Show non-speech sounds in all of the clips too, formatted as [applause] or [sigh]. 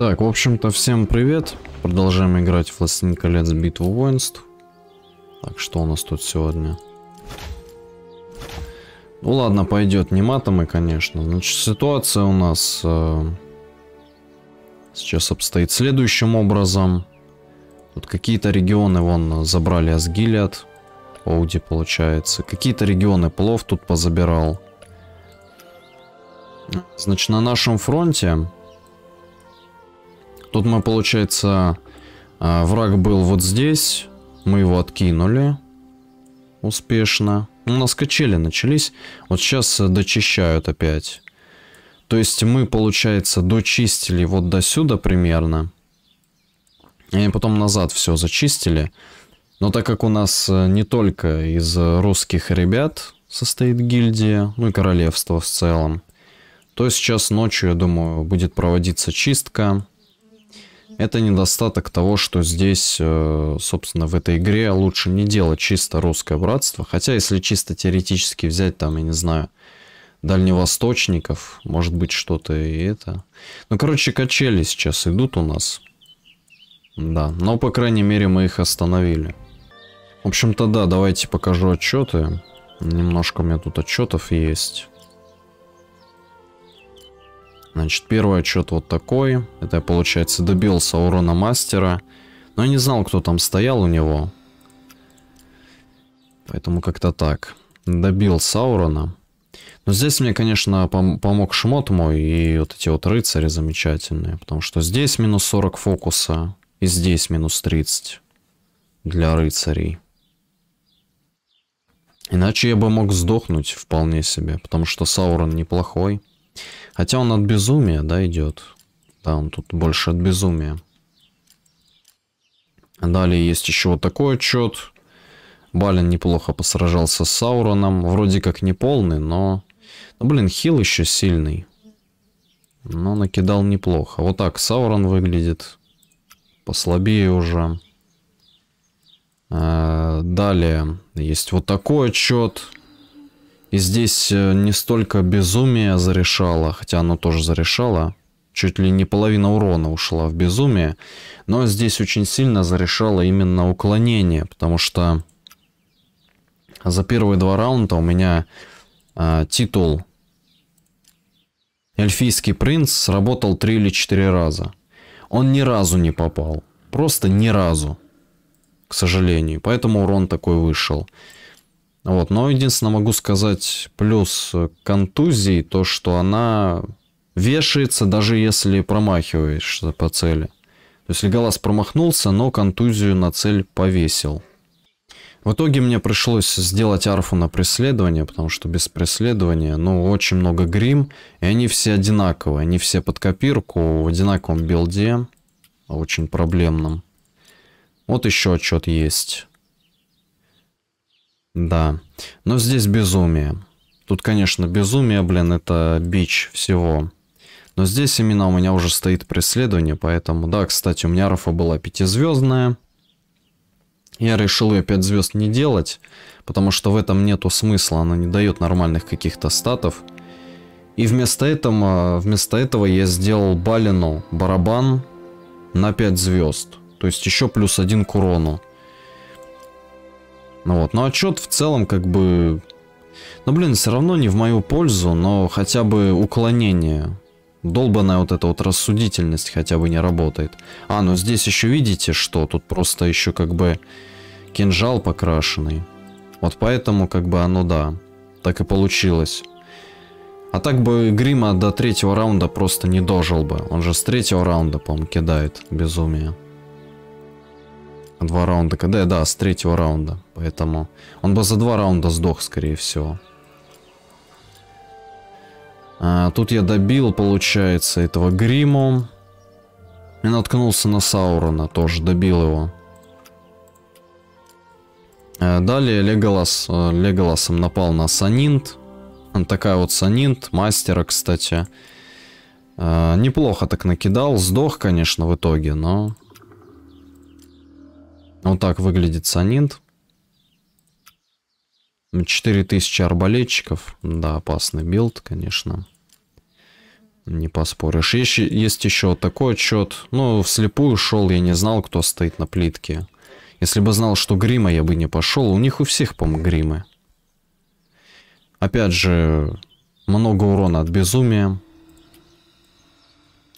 Так, в общем-то, всем привет. Продолжаем играть в Властелин колец Битву воинств. Так, что у нас тут сегодня? Ну ладно, пойдет не матомы, конечно. Значит, ситуация у нас э, сейчас обстоит следующим образом. Тут какие-то регионы, вон, забрали Асгилиад. Оуди, получается. Какие-то регионы плов тут позабирал. Значит, на нашем фронте Тут мы, получается, а, враг был вот здесь. Мы его откинули. Успешно. У нас качели начались. Вот сейчас дочищают опять. То есть мы, получается, дочистили вот до сюда примерно. И потом назад все зачистили. Но так как у нас не только из русских ребят состоит гильдия, ну и королевство в целом, то сейчас ночью, я думаю, будет проводиться чистка. Это недостаток того, что здесь, э, собственно, в этой игре лучше не делать чисто русское братство. Хотя, если чисто теоретически взять, там, я не знаю, дальневосточников, может быть, что-то и это. Ну, короче, качели сейчас идут у нас. Да, но, по крайней мере, мы их остановили. В общем-то, да, давайте покажу отчеты. Немножко у меня тут отчетов есть. Значит, первый отчет вот такой. Это я, получается, добился урона мастера. Но я не знал, кто там стоял у него. Поэтому как-то так. Добил Саурона. Но здесь мне, конечно, пом помог шмот мой и вот эти вот рыцари замечательные. Потому что здесь минус 40 фокуса и здесь минус 30 для рыцарей. Иначе я бы мог сдохнуть вполне себе, потому что Саурон неплохой. Хотя он от безумия, да, идет. Да, он тут больше от безумия. Далее есть еще вот такой отчет. Балин неплохо посражался с Сауроном. Вроде как не полный, но... Ну, блин, хил еще сильный. Но накидал неплохо. Вот так Саурон выглядит. Послабее уже. А, далее есть вот такой отчет. И здесь э, не столько безумие зарешало, хотя оно тоже зарешало. Чуть ли не половина урона ушла в безумие. Но здесь очень сильно зарешало именно уклонение, потому что за первые два раунда у меня э, титул Эльфийский принц сработал три или четыре раза. Он ни разу не попал. Просто ни разу. К сожалению. Поэтому урон такой вышел. Вот, но единственное могу сказать плюс контузии, то что она вешается, даже если промахиваешься по цели. То есть Леголас промахнулся, но контузию на цель повесил. В итоге мне пришлось сделать арфу на преследование, потому что без преследования, ну, очень много грим, и они все одинаковые, они все под копирку, в одинаковом билде, очень проблемном. Вот еще отчет есть. Да. Но здесь безумие. Тут, конечно, безумие, блин, это бич всего. Но здесь именно у меня уже стоит преследование, поэтому... Да, кстати, у меня Рафа была пятизвездная. Я решил ее 5 звезд не делать, потому что в этом нету смысла, она не дает нормальных каких-то статов. И вместо этого, вместо этого я сделал Балину барабан на 5 звезд. То есть еще плюс один к урону. Ну вот, но отчет в целом как бы... Ну блин, все равно не в мою пользу, но хотя бы уклонение. Долбаная вот эта вот рассудительность хотя бы не работает. А, ну здесь еще видите что? Тут просто еще как бы кинжал покрашенный. Вот поэтому как бы оно да, так и получилось. А так бы Грима до третьего раунда просто не дожил бы. Он же с третьего раунда, по-моему, кидает безумие. Два раунда. Когда? Да, с третьего раунда. Поэтому он бы за два раунда сдох, скорее всего. А, тут я добил, получается, этого Гриму. И наткнулся на Саурона, тоже добил его. А, далее Леголас, э, Леголасом напал на Санинт. Такая вот Санинт, мастера, кстати. А, неплохо так накидал, сдох, конечно, в итоге, но вот так выглядит Санинт. 4000 арбалетчиков. Да, опасный билд, конечно. Не поспоришь. Есть, есть еще такой отчет. Ну, вслепую шел, я не знал, кто стоит на плитке. Если бы знал, что грима, я бы не пошел. У них у всех, по-моему, гримы. Опять же, много урона от безумия.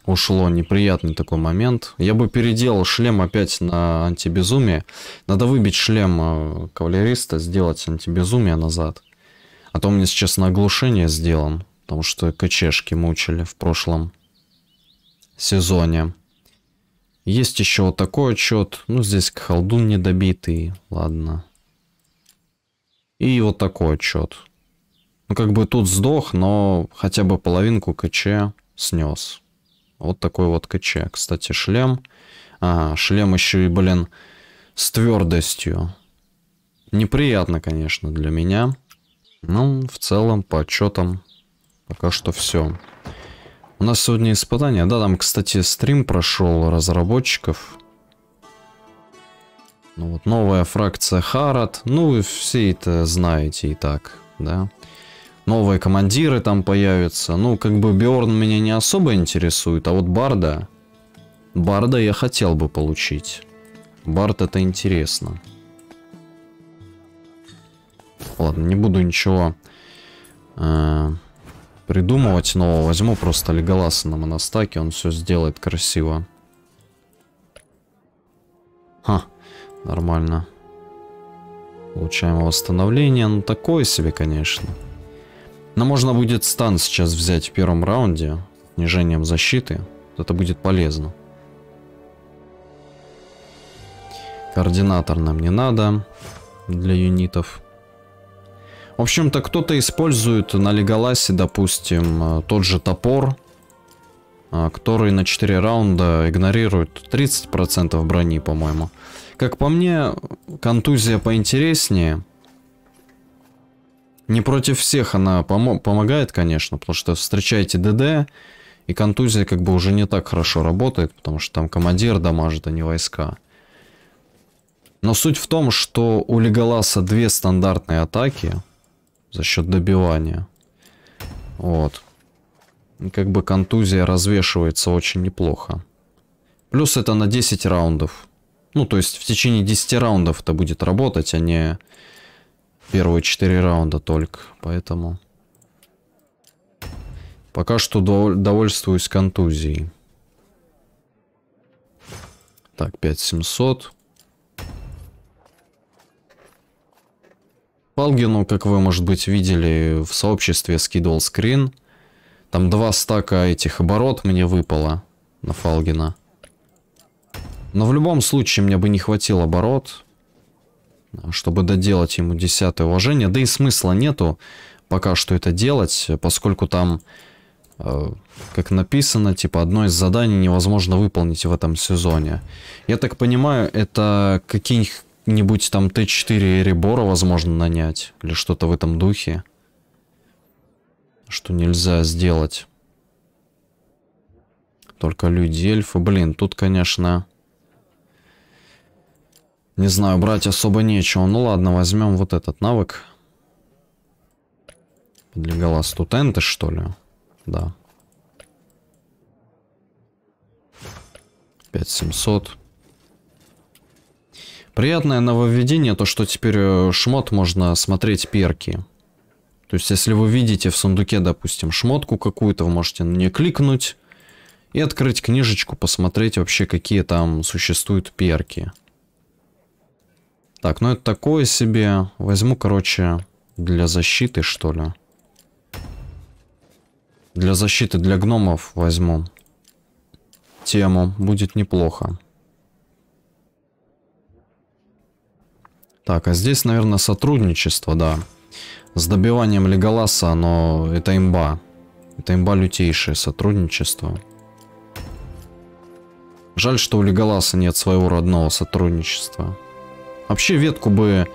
Ушло неприятный такой момент. Я бы переделал шлем опять на антибезумие. Надо выбить шлем э, кавалериста, сделать антибезумие назад. А то мне сейчас на оглушение сделан. Потому что КЧшки мучили в прошлом сезоне. Есть еще вот такой отчет. Ну, здесь колдун недобитый. Ладно. И вот такой отчет. Ну, как бы тут сдох, но хотя бы половинку КЧ снес. Вот такой вот КЧ. Кстати, шлем. А, шлем еще и, блин, с твердостью. Неприятно, конечно, для меня. Ну, в целом, по отчетам, пока что все. У нас сегодня испытание. Да, там, кстати, стрим прошел разработчиков. Ну вот, новая фракция Харат. Ну, вы все это знаете и так, да. Новые командиры там появятся. Ну, как бы Биорн меня не особо интересует, а вот Барда... Барда я хотел бы получить. Бард это интересно. Ладно, не буду ничего э, придумывать нового. Возьму просто Леголаса на моностаке, он все сделает красиво. Ха, нормально. Получаем восстановление. Ну, такое себе, конечно. Но можно будет стан сейчас взять в первом раунде. Снижением защиты. Это будет полезно. Координатор нам не надо. Для юнитов. В общем-то, кто-то использует на Леголасе, допустим, э, тот же топор, э, который на 4 раунда игнорирует 30% брони, по-моему. Как по мне, контузия поинтереснее. Не против всех она пом помогает, конечно, потому что встречаете ДД, и контузия как бы уже не так хорошо работает, потому что там командир дамажит, а не войска. Но суть в том, что у Леголаса две стандартные атаки – за счет добивания. Вот. Как бы контузия развешивается очень неплохо. Плюс это на 10 раундов. Ну, то есть в течение 10 раундов это будет работать, а не первые 4 раунда только. Поэтому пока что довольствуюсь контузией. Так, 5700. Палгину, как вы, может быть, видели, в сообществе скидывал скрин. Там два стака этих оборот мне выпало на Фалгина. Но в любом случае мне бы не хватило оборот, чтобы доделать ему десятое уважение. Да и смысла нету пока что это делать, поскольку там, э, как написано, типа одно из заданий невозможно выполнить в этом сезоне. Я так понимаю, это каких нибудь там Т4 Ребора возможно нанять. Или что-то в этом духе. Что нельзя сделать. Только люди, эльфы. Блин, тут, конечно... Не знаю, брать особо нечего. Ну ладно, возьмем вот этот навык. Для глаз тут энты, что ли? Да. 5700. Приятное нововведение то, что теперь э, шмот можно смотреть перки. То есть, если вы видите в сундуке, допустим, шмотку какую-то, вы можете на нее кликнуть и открыть книжечку, посмотреть вообще, какие там существуют перки. Так, ну это такое себе. Возьму, короче, для защиты, что ли. Для защиты для гномов возьму. Тему. Будет неплохо. Так, а здесь, наверное, сотрудничество, да. С добиванием Леголаса, но это имба. Это имба лютейшее сотрудничество. Жаль, что у Леголаса нет своего родного сотрудничества. Вообще ветку бы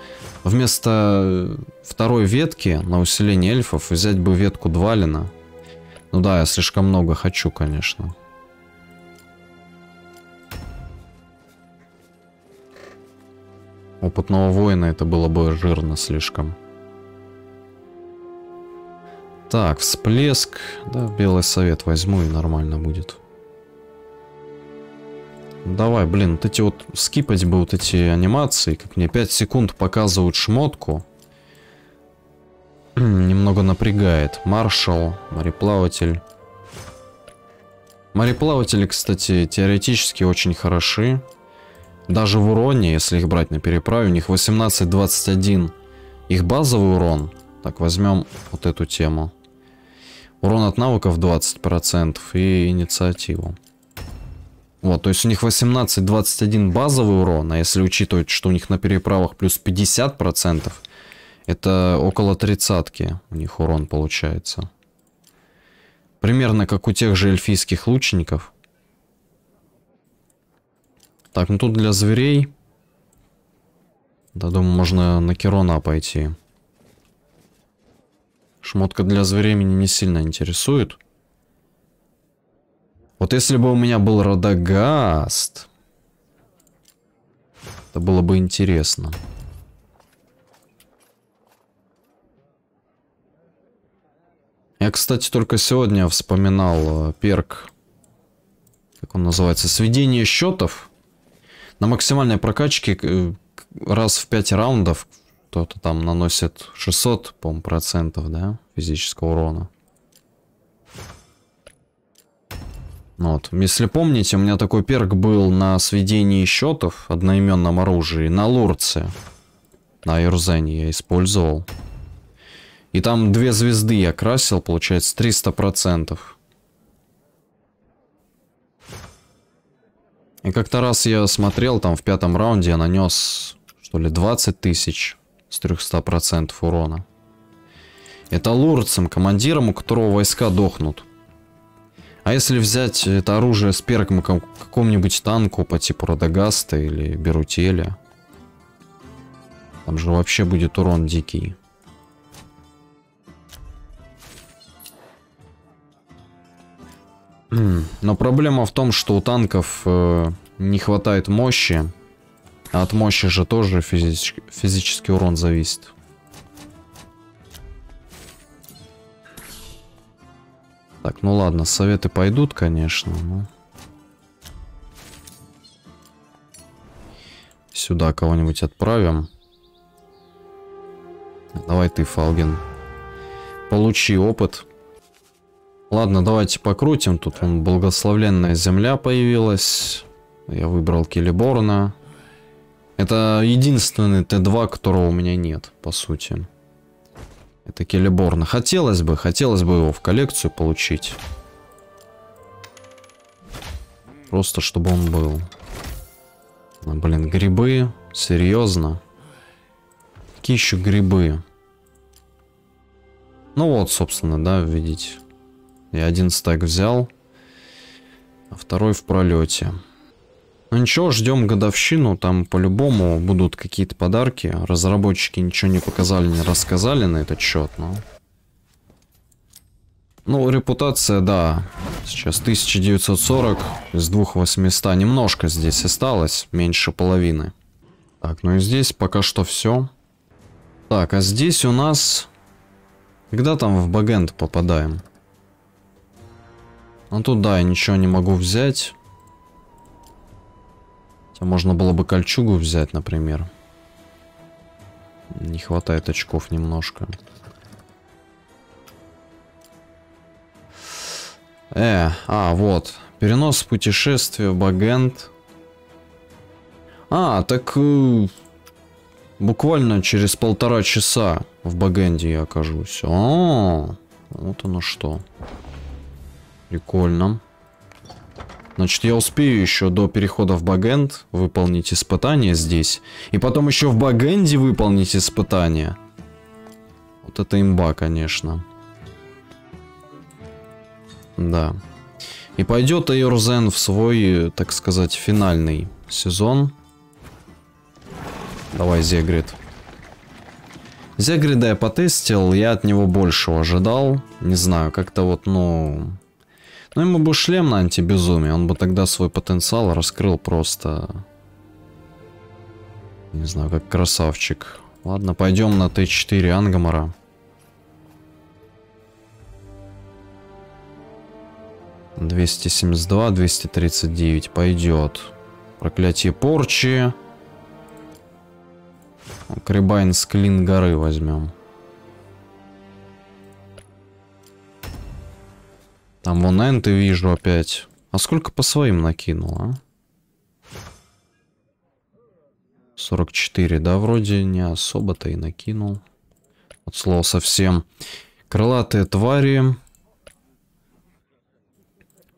вместо второй ветки на усиление эльфов взять бы ветку Двалина. Ну да, я слишком много хочу, конечно. Опытного воина это было бы жирно слишком. Так, всплеск. Да, белый совет возьму и нормально будет. Давай, блин, вот эти вот скипать бы вот эти анимации, как мне 5 секунд показывают шмотку. Немного напрягает. Маршал, мореплаватель. Мореплаватели, кстати, теоретически очень хороши. Даже в уроне, если их брать на переправе, у них 18-21. Их базовый урон. Так, возьмем вот эту тему. Урон от навыков 20% и инициативу. Вот, то есть у них 18-21 базовый урон, а если учитывать, что у них на переправах плюс 50%, это около тридцатки у них урон получается. Примерно как у тех же эльфийских лучников. Так, ну тут для зверей. Да, думаю, можно на Керона пойти. Шмотка для зверей меня не сильно интересует. Вот если бы у меня был Радагаст, это было бы интересно. Я, кстати, только сегодня вспоминал э, перк, как он называется, сведение счетов. На максимальной прокачке э, раз в 5 раундов кто-то там наносит 600, по процентов, да, физического урона. Вот. Если помните, у меня такой перк был на сведении счетов одноименном оружии на Лурце. На Юрзене я использовал. И там две звезды я красил, получается, 300%. И как-то раз я смотрел, там в пятом раунде я нанес, что ли, 20 тысяч с 300% урона. Это лурцем, командиром, у которого войска дохнут. А если взять это оружие с перком какому-нибудь танку по типу Радагаста или Берутеля, там же вообще будет урон дикий. Но проблема в том, что у танков э, не хватает мощи. А от мощи же тоже физич физический урон зависит. Так, ну ладно, советы пойдут, конечно. Но... Сюда кого-нибудь отправим. Давай ты, Фалген. Получи опыт. Ладно, давайте покрутим. Тут он благословленная земля появилась. Я выбрал Келеборна. Это единственный Т2, которого у меня нет, по сути. Это Келеборна. Хотелось бы, хотелось бы его в коллекцию получить. Просто чтобы он был. А, блин, грибы? Серьезно? Какие еще грибы? Ну вот, собственно, да, видите. Я один стек взял, а второй в пролете. Ну ничего, ждем годовщину, там по-любому будут какие-то подарки. Разработчики ничего не показали, не рассказали на этот счет, но... Ну, репутация, да. Сейчас 1940 из 2800. Немножко здесь осталось, меньше половины. Так, ну и здесь пока что все. Так, а здесь у нас... Когда там в Багент попадаем? Ну тут, да, я ничего не могу взять. Хотя можно было бы кольчугу взять, например. Не хватает очков немножко. Э, а, вот. Перенос путешествия Багент. А, так... Э, буквально через полтора часа в Багенде я окажусь. А, -а, -а вот оно что. Прикольно. Значит, я успею еще до перехода в Багенд выполнить испытание здесь. И потом еще в Багенде выполнить испытание. Вот это имба, конечно. Да. И пойдет Эйрзен в свой, так сказать, финальный сезон. Давай, Зегрид. Зегрида я потестил, я от него большего ожидал. Не знаю, как-то вот, ну... Ну ему бы шлем на антибезумие, он бы тогда свой потенциал раскрыл просто. Не знаю, как красавчик. Ладно, пойдем на Т4 Ангамара. Двести семьдесят два, двести тридцать девять пойдет. Проклятие порчи. Крибайн с клин горы возьмем. Там вон энты вижу опять. А сколько по своим накинул, а? 44, да, вроде не особо-то и накинул. От слова совсем. Крылатые твари.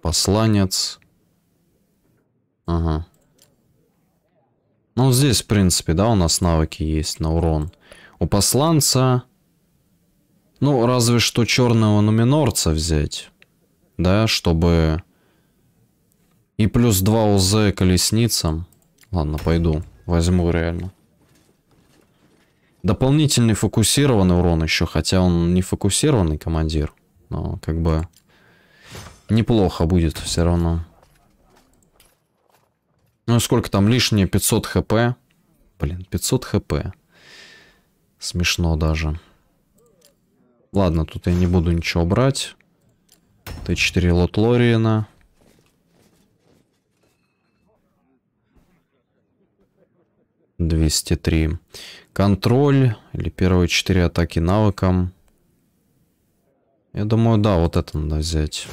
Посланец. Ага. Ну, здесь, в принципе, да, у нас навыки есть на урон. У посланца... Ну, разве что черного нуминорца взять. Да, чтобы... И плюс 2 УЗ колесницам. Ладно, пойду. Возьму реально. Дополнительный фокусированный урон еще, хотя он не фокусированный командир. Но как бы неплохо будет все равно. Ну сколько там лишнее? 500 хп. Блин, 500 хп. Смешно даже. Ладно, тут я не буду ничего брать. Т4 лот Лориена. 203. Контроль или первые четыре атаки навыком. Я думаю, да, вот это надо взять.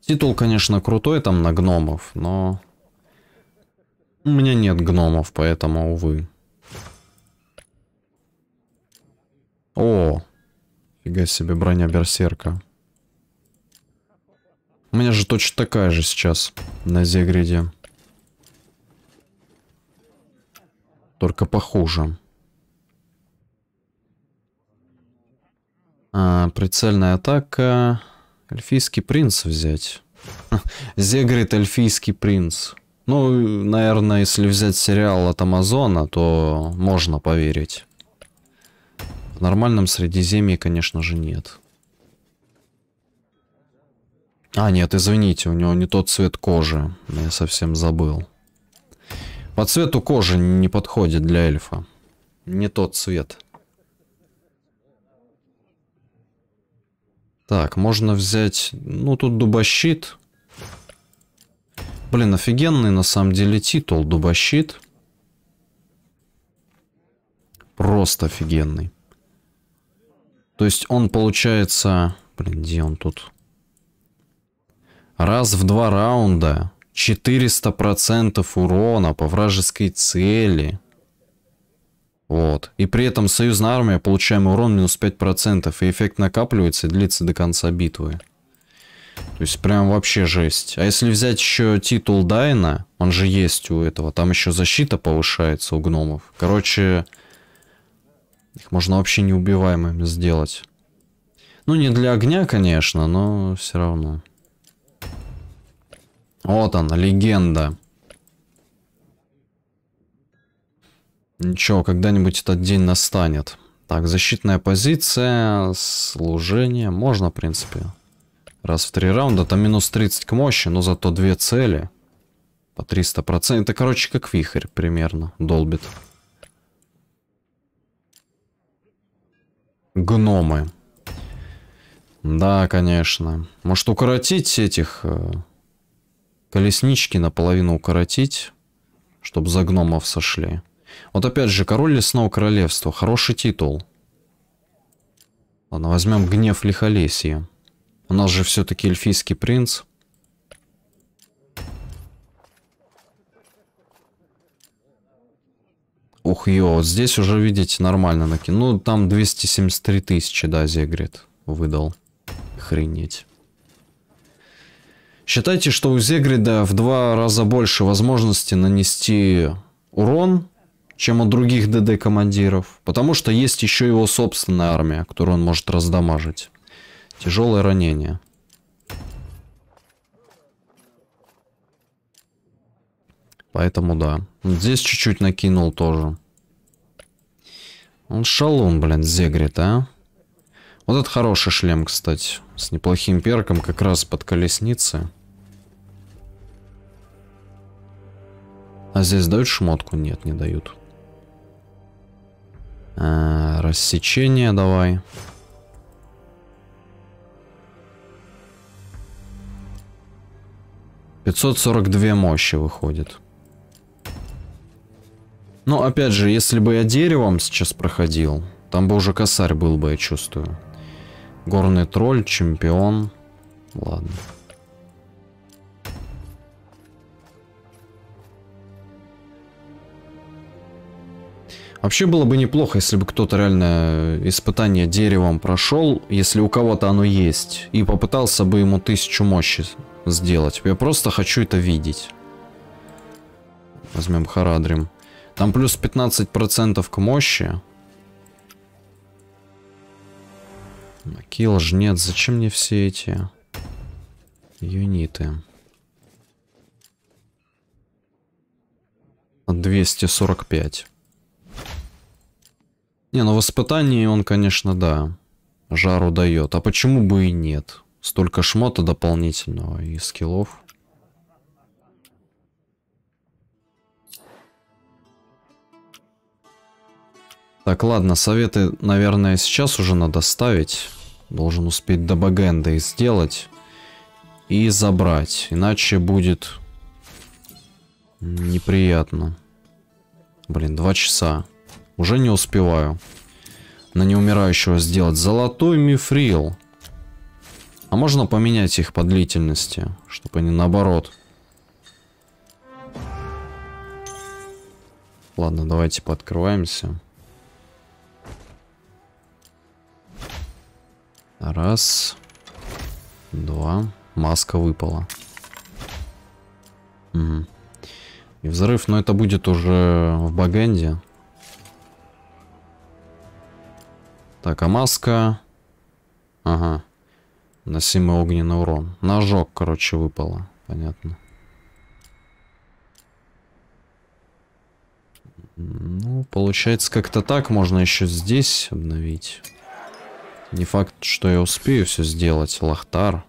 Титул, конечно, крутой там на гномов, но... У меня нет гномов, поэтому, увы. О, фига себе, броня берсерка. У меня же точно такая же сейчас на Зегриде. Только похуже. А, прицельная атака. Эльфийский принц взять. [laughs] Зегрит эльфийский принц. Ну, наверное, если взять сериал от Амазона, то можно поверить. В нормальном Средиземье, конечно же, нет. А, нет, извините, у него не тот цвет кожи. Я совсем забыл. По цвету кожи не подходит для эльфа. Не тот цвет. Так, можно взять... Ну, тут дубощит. Блин, офигенный на самом деле титул. Дубощит. Просто офигенный. То есть он получается... Блин, где он тут? Раз в два раунда 400% урона по вражеской цели. Вот. И при этом союзная армия получаем урон минус 5%. И эффект накапливается и длится до конца битвы. То есть прям вообще жесть. А если взять еще титул Дайна, он же есть у этого, там еще защита повышается у гномов. Короче, их можно вообще неубиваемыми сделать. Ну, не для огня, конечно, но все равно. Вот она, легенда. Ничего, когда-нибудь этот день настанет. Так, защитная позиция, служение. Можно, в принципе. Раз в три раунда. Там минус 30 к мощи, но зато две цели. По 300%. Это, короче, как вихрь примерно долбит. Гномы. Да, конечно. Может укоротить этих э, колеснички наполовину укоротить, чтобы за гномов сошли. Вот опять же, король лесного королевства. Хороший титул. Ладно, возьмем гнев лихолесья. У нас же все-таки эльфийский принц. Ух, ё, вот здесь уже, видите, нормально накинул. Ну, там 273 тысячи, да, Зегрид выдал. Охренеть. Считайте, что у Зегрида в два раза больше возможности нанести урон, чем у других ДД-командиров. Потому что есть еще его собственная армия, которую он может раздамажить. Тяжелое ранение. Поэтому да. Здесь чуть-чуть накинул тоже. Он шалун, блин, Зегрид, а? Вот этот хороший шлем, кстати. С неплохим перком, как раз под колесницы. А здесь дают шмотку? Нет, не дают. А, рассечение давай. 542 мощи выходит. Ну, опять же, если бы я деревом сейчас проходил, там бы уже косарь был бы, я чувствую. Горный тролль, чемпион. Ладно. Вообще было бы неплохо, если бы кто-то реально испытание деревом прошел, если у кого-то оно есть, и попытался бы ему тысячу мощи сделать. Я просто хочу это видеть. Возьмем Харадрим. Там плюс 15% к мощи. Килл, жнец, зачем мне все эти юниты? 245. Не, ну в испытании он, конечно, да, жару дает. А почему бы и нет? Столько шмота дополнительного и скиллов. Так, ладно, советы, наверное, сейчас уже надо ставить. Должен успеть до багенда и сделать. И забрать. Иначе будет неприятно. Блин, два часа. Уже не успеваю. На неумирающего сделать. Золотой мифрил. А можно поменять их по длительности, чтобы они наоборот. Ладно, давайте пооткрываемся. Раз. Два. Маска выпала. Угу. И взрыв, но это будет уже в багенде. Так, а маска... Ага. Носимый огненный урон. Ножок, короче, выпало. Понятно. Ну, получается, как-то так можно еще здесь обновить. Не факт, что я успею все сделать. Лахтар.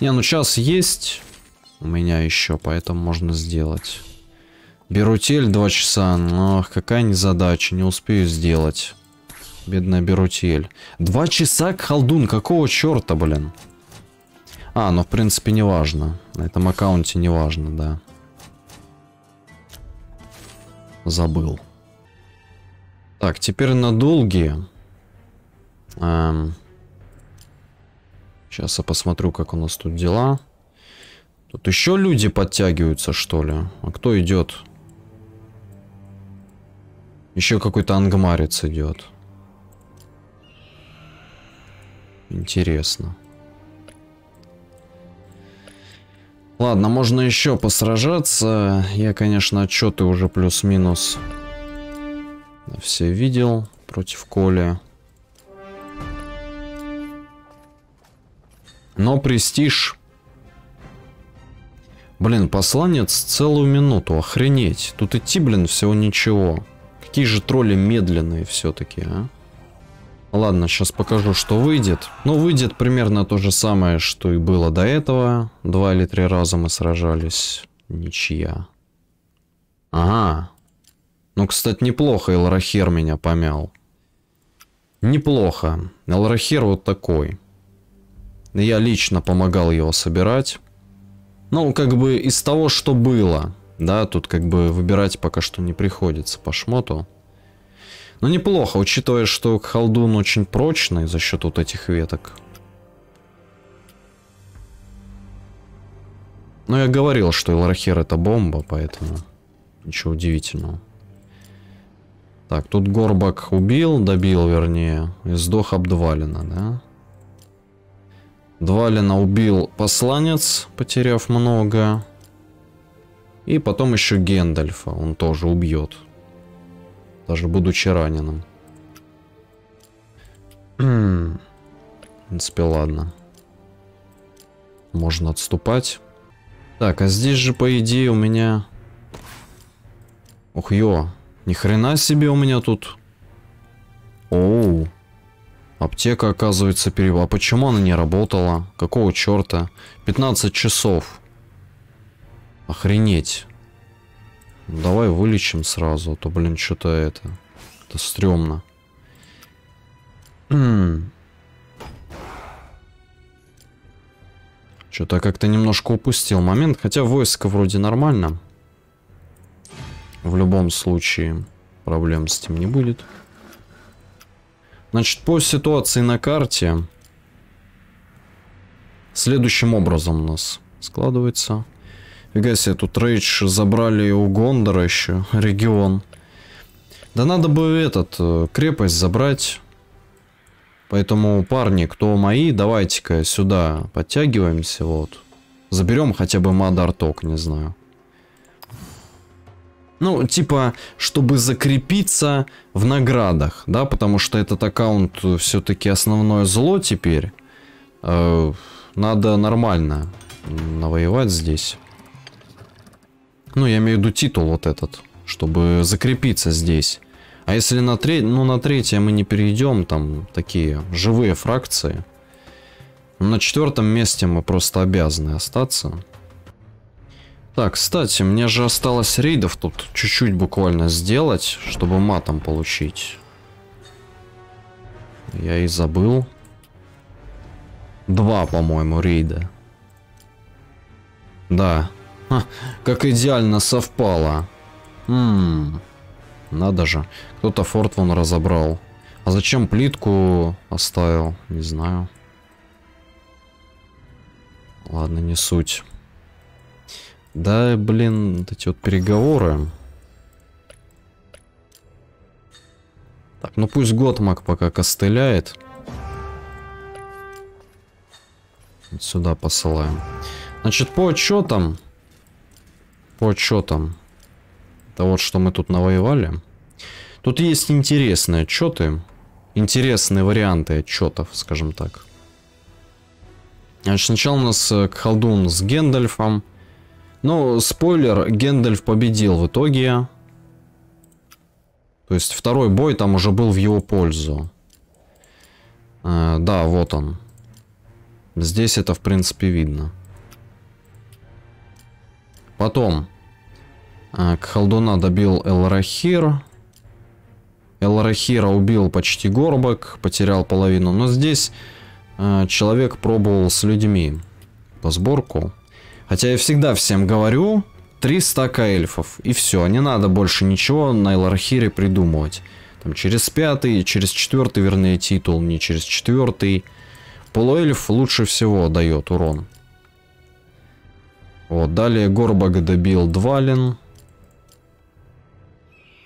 Не, ну сейчас есть у меня еще, поэтому можно сделать. Берутель 2 часа. Но какая незадача, не успею сделать. Бедная Берутель. Два часа к халдун, какого черта, блин? А, ну в принципе не важно. На этом аккаунте не важно, да. Забыл. Так, теперь на долгие. Эм... Сейчас я посмотрю, как у нас тут дела. Тут еще люди подтягиваются, что ли? А кто идет? Еще какой-то ангмарец идет. Интересно. Ладно, можно еще посражаться. Я, конечно, отчеты уже плюс-минус все видел против Коли. Но престиж... Блин, посланец целую минуту, охренеть. Тут идти, блин, всего ничего. Какие же тролли медленные все-таки, а? Ладно, сейчас покажу, что выйдет. Ну, выйдет примерно то же самое, что и было до этого. Два или три раза мы сражались. Ничья. Ага. Ну, кстати, неплохо Элрахер меня помял. Неплохо. Элрахер вот такой. Я лично помогал его собирать. Ну, как бы из того, что было. Да, тут как бы выбирать пока что не приходится по шмоту. Но неплохо, учитывая, что Халдун очень прочный за счет вот этих веток. Но я говорил, что Элрахер это бомба, поэтому ничего удивительного. Так, тут Горбак убил, добил, вернее, и сдох Абдвалина, да? Двалина убил посланец, потеряв много. И потом еще Гендальфа он тоже убьет. Даже будучи раненым. В принципе, ладно. Можно отступать. Так, а здесь же, по идее, у меня... Ух, ё. Ни хрена себе у меня тут... Оу. Аптека, оказывается, перевела. А почему она не работала? Какого черта? 15 часов. Охренеть. Давай вылечим сразу, а то, блин, что-то это... Это стрёмно. [clears throat] Что-то как-то немножко упустил момент, хотя войско вроде нормально. В любом случае проблем с этим не будет. Значит, по ситуации на карте следующим образом у нас складывается. Фига себе, тут рейдж забрали у Гондора еще, регион. Да надо бы этот, э, крепость забрать. Поэтому, парни, кто мои, давайте-ка сюда подтягиваемся, вот. Заберем хотя бы Мадарток, не знаю. Ну, типа, чтобы закрепиться в наградах, да, потому что этот аккаунт все-таки основное зло теперь. Э, надо нормально навоевать здесь. Ну, я имею в виду титул вот этот, чтобы закрепиться здесь. А если на, тре... ну, на третье мы не перейдем, там такие живые фракции. На четвертом месте мы просто обязаны остаться. Так, кстати, мне же осталось рейдов тут чуть-чуть буквально сделать, чтобы матом получить. Я и забыл. Два, по-моему, рейда. Да, Как идеально совпало. Ммм, надо же. Кто-то форт вон разобрал. А зачем плитку оставил? Не знаю. Ладно, не суть. Да, блин, вот эти вот переговоры. Так, ну пусть Готмак пока костыляет. Вот сюда посылаем. Значит, по отчетам по отчетам того, что мы тут навоевали. Тут есть интересные отчеты, интересные варианты отчетов, скажем так. Значит, сначала у нас э, колдун с Гендальфом. Ну, спойлер, Гендальф победил в итоге. То есть второй бой там уже был в его пользу. Э, да, вот он. Здесь это в принципе видно. Потом а, Кхалдуна добил Элрахир. Элрахира убил почти Горбак, потерял половину. Но здесь а, человек пробовал с людьми по сборку. Хотя я всегда всем говорю, три стака эльфов. И все, не надо больше ничего на Элрахире придумывать. Там через пятый, через четвертый, вернее, титул, не через четвертый. Полуэльф лучше всего дает урон. Вот, далее Горбаг добил Двалин.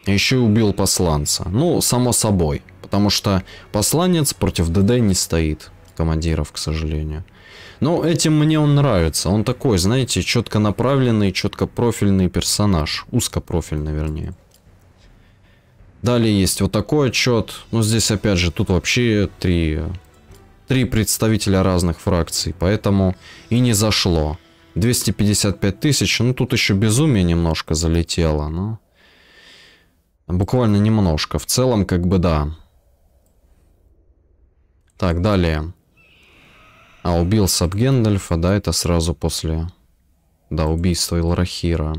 Еще и убил посланца. Ну, само собой. Потому что посланец против ДД не стоит. Командиров, к сожалению. Но этим мне он нравится. Он такой, знаете, четко направленный, четко профильный персонаж. Узкопрофильный, вернее. Далее есть вот такой отчет. Ну, здесь, опять же, тут вообще три, три представителя разных фракций. Поэтому и не зашло. 255 тысяч, ну тут еще безумие немножко залетело, но... Буквально немножко. В целом, как бы да. Так, далее. А, убил Сабгендальфа, да, это сразу после... Да, убийства Илрахира.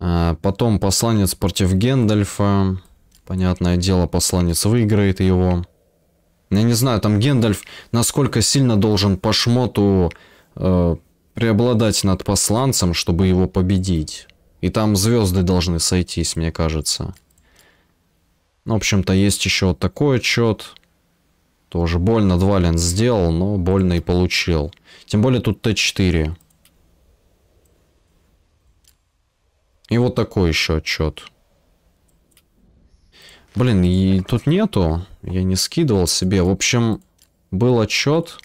А, потом посланец против Гендальфа. Понятное дело, посланец выиграет его. Я не знаю, там Гендальф насколько сильно должен по шмоту э, преобладать над посланцем, чтобы его победить. И там звезды должны сойтись, мне кажется. Ну, в общем-то, есть еще вот такой отчет. Тоже больно Двалин сделал, но больно и получил. Тем более тут Т4. И вот такой еще отчет. Блин, и тут нету. Я не скидывал себе. В общем, был отчет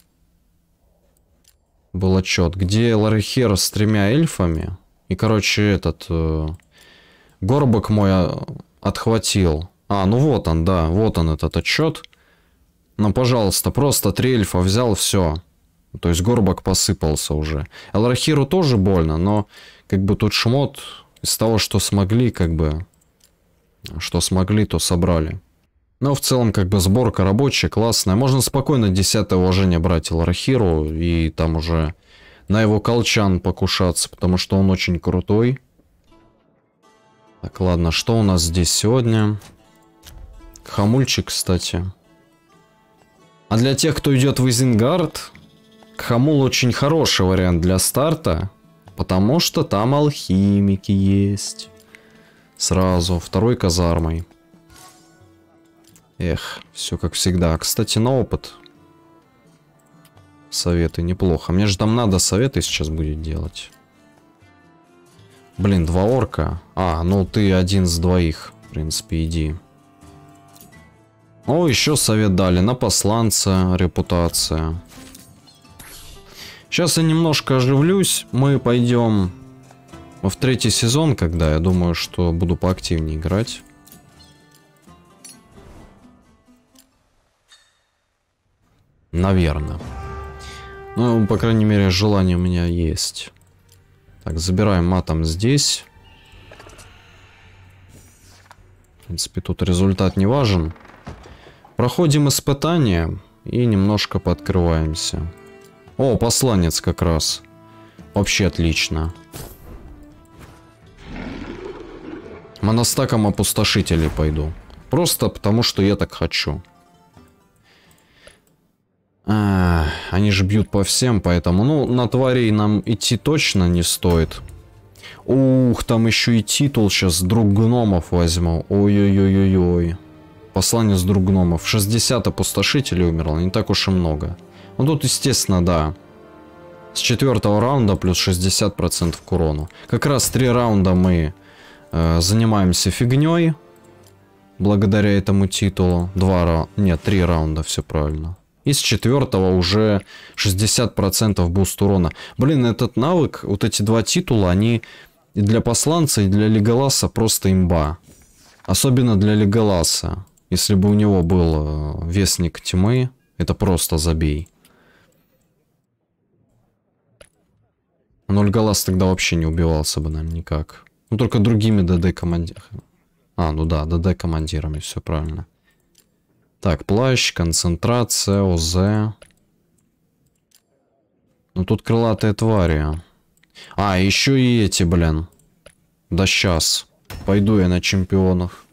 был отчет, где Ларихер с тремя эльфами. И, короче, этот... Э, Горбок мой а, отхватил. А, ну вот он, да, вот он этот отчет. Ну, пожалуйста, просто три эльфа взял, все. То есть Горбок посыпался уже. Элрахиру тоже больно, но как бы тут шмот из того, что смогли, как бы... Что смогли, то собрали. Но в целом, как бы, сборка рабочая, классная. Можно спокойно 10 уважение брать Лархиру и там уже на его колчан покушаться, потому что он очень крутой. Так, ладно, что у нас здесь сегодня? Хамульчик, кстати. А для тех, кто идет в Изенгард, Хамул очень хороший вариант для старта, потому что там алхимики есть. Сразу, второй казармой. Эх, все как всегда. Кстати, на опыт. Советы неплохо. Мне же там надо советы сейчас будет делать. Блин, два орка. А, ну ты один с двоих. В принципе, иди. О, еще совет дали. На посланца, репутация. Сейчас я немножко оживлюсь. Мы пойдем в третий сезон, когда я думаю, что буду поактивнее играть. Наверное. Ну, по крайней мере, желание у меня есть. Так, забираем матом здесь. В принципе, тут результат не важен. Проходим испытание и немножко пооткрываемся. О, посланец как раз. Вообще отлично. Моностаком опустошителей пойду. Просто потому, что я так хочу. А, они же бьют по всем, поэтому, ну, на тварей нам идти точно не стоит. Ух, там еще и титул сейчас друг гномов возьму. Ой-ой-ой-ой-ой. Послание с друг гномов. 60 опустошителей умерло, не так уж и много. Ну тут, естественно, да. С четвертого раунда плюс 60% к урону. Как раз три раунда мы э, занимаемся фигней. Благодаря этому титулу. Два раунда. Нет, три раунда, все правильно. И с четвертого уже 60% буст урона. Блин, этот навык, вот эти два титула, они и для посланца, и для Леголаса просто имба. Особенно для Леголаса. Если бы у него был э, Вестник Тьмы, это просто забей. Но Леголас тогда вообще не убивался бы, наверное, никак. Ну, только другими ДД командирами. А, ну да, ДД командирами, все правильно. Так, плащ, концентрация, ОЗ. Ну тут крылатые твари. А, еще и эти, блин. Да сейчас. Пойду я на чемпионах.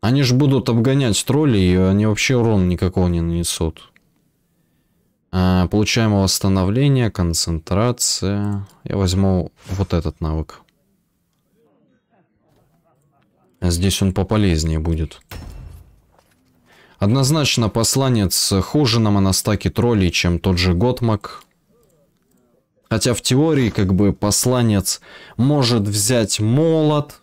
Они же будут обгонять троллей, и они вообще урон никакого не нанесут. А, получаем восстановление, концентрация. Я возьму вот этот навык. Здесь он пополезнее будет. Однозначно посланец хуже на моностаке троллей, чем тот же Готмак. Хотя в теории как бы посланец может взять молот.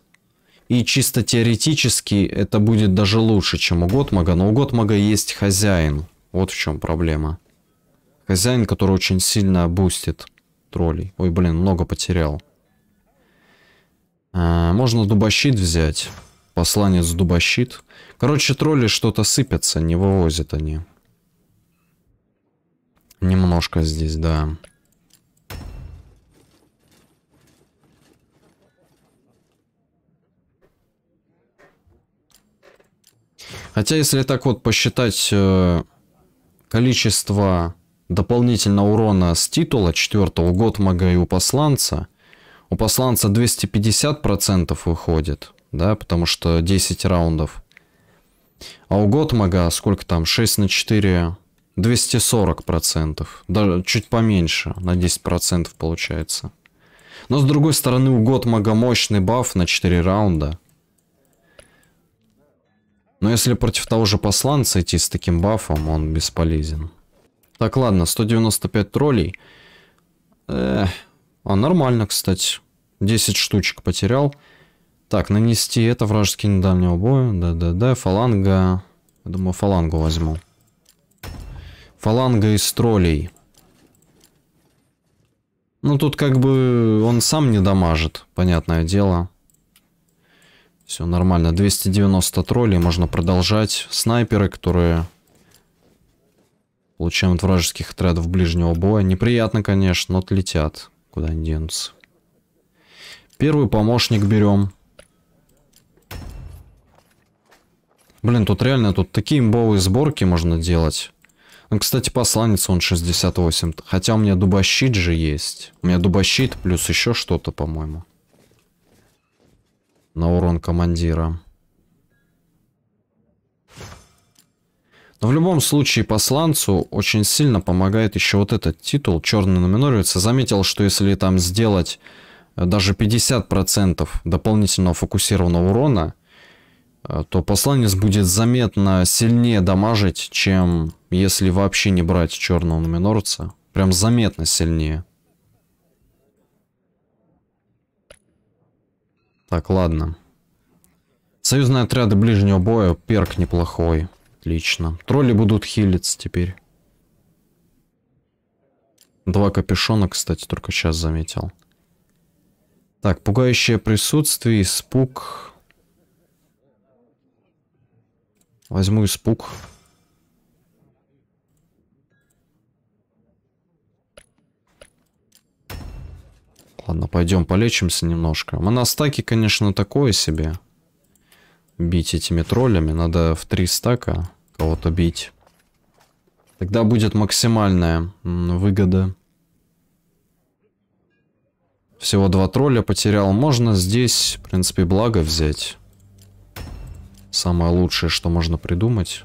И чисто теоретически это будет даже лучше, чем у Готмага. Но у Готмага есть хозяин. Вот в чем проблема. Хозяин, который очень сильно бустит троллей. Ой, блин, много потерял. А, можно дубощит взять. Посланец дубощит. Короче, тролли что-то сыпятся, не вывозят они. Немножко здесь, да. Хотя, если так вот посчитать э, количество дополнительного урона с титула 4 у Готмага и у посланца, у посланца 250% выходит да, потому что 10 раундов. А у Готмага сколько там, 6 на 4, 240 процентов, даже чуть поменьше, на 10 процентов получается. Но с другой стороны у Готмага мощный баф на 4 раунда. Но если против того же посланца идти с таким бафом, он бесполезен. Так, ладно, 195 троллей. Эх, а нормально, кстати. 10 штучек потерял. Так, нанести это вражеский недавнего боя. Да-да-да, фаланга. Я думаю, фалангу возьму. Фаланга из троллей. Ну, тут как бы он сам не дамажит, понятное дело. Все нормально. 290 троллей, можно продолжать. Снайперы, которые получаем от вражеских отрядов ближнего боя. Неприятно, конечно, но отлетят. Куда они денутся. Первый помощник берем. Блин, тут реально тут такие имбовые сборки можно делать. Ну, кстати, посланец он 68. Хотя у меня дубощит же есть. У меня дубощит плюс еще что-то, по-моему. На урон командира. Но в любом случае посланцу очень сильно помогает еще вот этот титул «Черный номинориец». Заметил, что если там сделать даже 50% дополнительного фокусированного урона, то посланец будет заметно сильнее дамажить, чем если вообще не брать черного номинорца. Прям заметно сильнее. Так, ладно. Союзные отряды ближнего боя, перк неплохой. Отлично. Тролли будут хилиться теперь. Два капюшона, кстати, только сейчас заметил. Так, пугающее присутствие, испуг. Возьму испуг. Ладно, пойдем полечимся немножко. Монастаки, конечно, такое себе бить этими троллями. Надо в три стака кого-то бить. Тогда будет максимальная выгода. Всего два тролля потерял. Можно здесь, в принципе, благо взять. Самое лучшее, что можно придумать.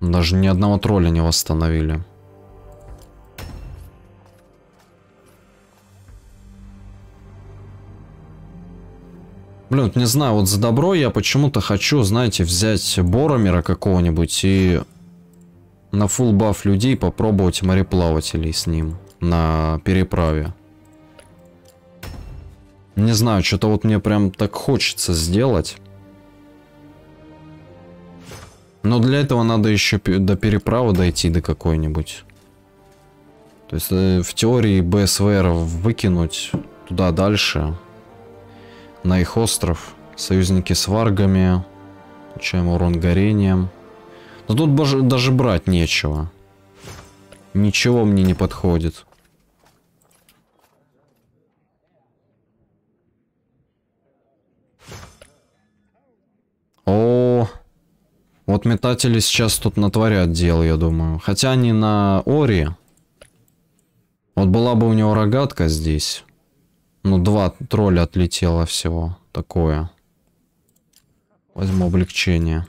Даже ни одного тролля не восстановили. Блин, не знаю, вот за добро я почему-то хочу, знаете, взять Боромера какого-нибудь и на full баф людей попробовать мореплавателей с ним на переправе. Не знаю, что-то вот мне прям так хочется сделать. Но для этого надо еще до переправы дойти до какой-нибудь. То есть э, в теории БСВР выкинуть туда дальше на их остров. Союзники с варгами. Получаем урон горением. Но тут даже брать нечего. Ничего мне не подходит. Вот метатели сейчас тут натворят дел, я думаю. Хотя они на Ори. Вот была бы у него рогатка здесь. Ну, два тролля отлетело всего. Такое. Возьму облегчение.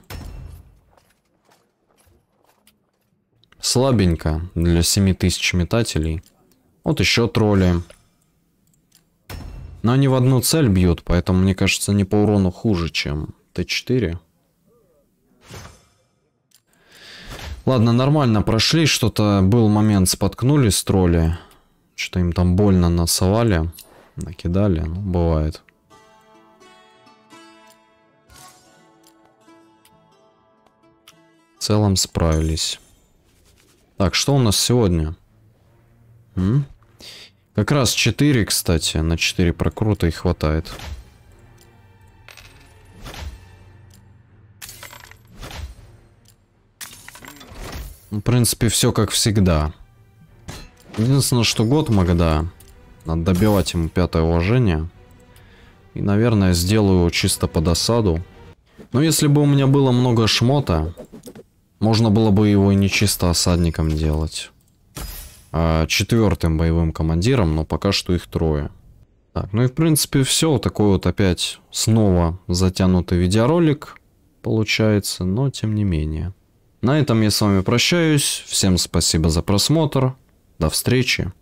Слабенько для 7000 метателей. Вот еще тролли. Но они в одну цель бьют, поэтому, мне кажется, не по урону хуже, чем Т4. Ладно, нормально прошли. Что-то был момент, споткнулись тролли. Что-то им там больно насовали накидали, ну, бывает. В целом справились. Так, что у нас сегодня? М? Как раз 4, кстати. На 4 прокрута и хватает. В принципе, все как всегда. Единственное, что год Магда надо добивать ему пятое уважение. И, наверное, сделаю чисто по досаду. Но если бы у меня было много шмота, можно было бы его и не чисто осадником делать. А четвертым боевым командиром, но пока что их трое. Так, ну и в принципе все. Такой вот опять снова затянутый видеоролик получается, но тем не менее. На этом я с вами прощаюсь. Всем спасибо за просмотр. До встречи.